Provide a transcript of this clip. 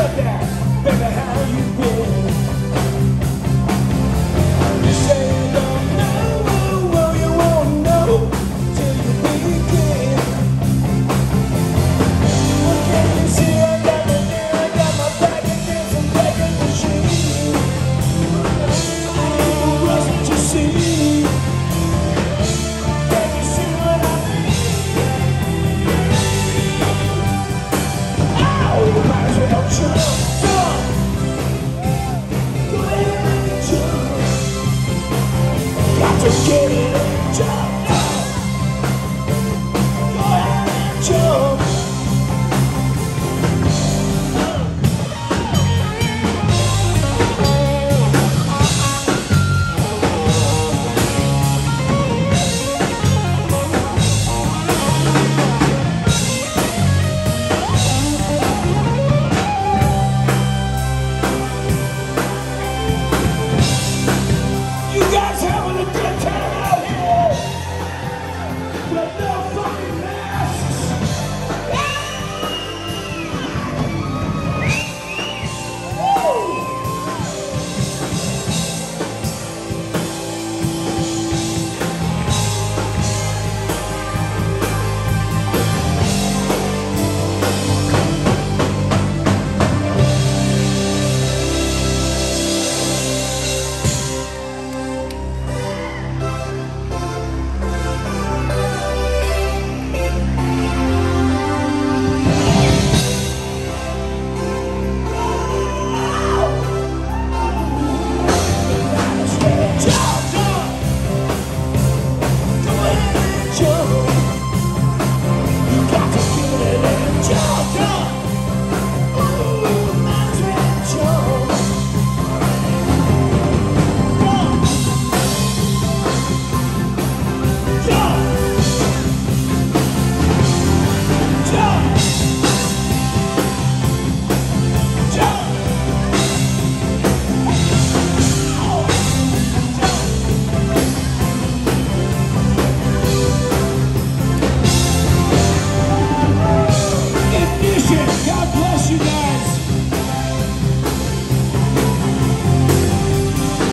stood there. Baby, how you feel? But no!